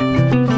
Bye.